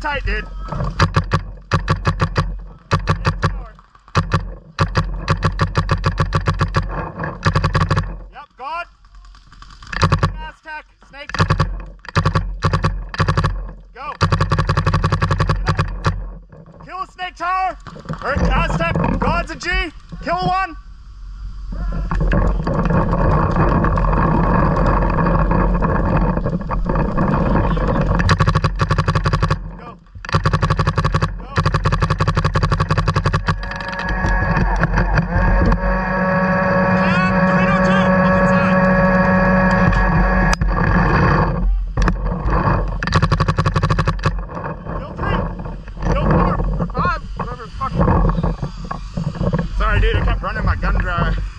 tight, dude. Kill a snake tower. Or uh, Aztec, God's a G. Kill one. Dude. I kept running my gun dry.